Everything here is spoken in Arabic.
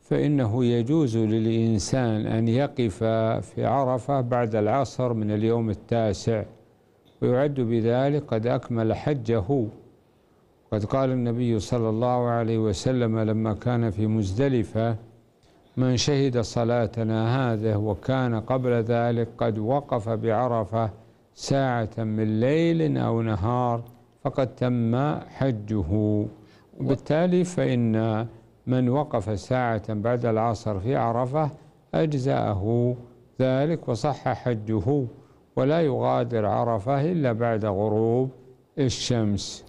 فإنه يجوز للإنسان أن يقف في عرفة بعد العصر من اليوم التاسع ويعد بذلك قد أكمل حجه. قد قال النبي صلى الله عليه وسلم لما كان في مزدلفة من شهد صلاتنا هذه وكان قبل ذلك قد وقف بعرفة ساعة من ليل أو نهار فقد تم حجه. وبالتالي فإن من وقف ساعة بعد العصر في عرفة أجزأه ذلك وصح حجه ولا يغادر عرفة إلا بعد غروب الشمس.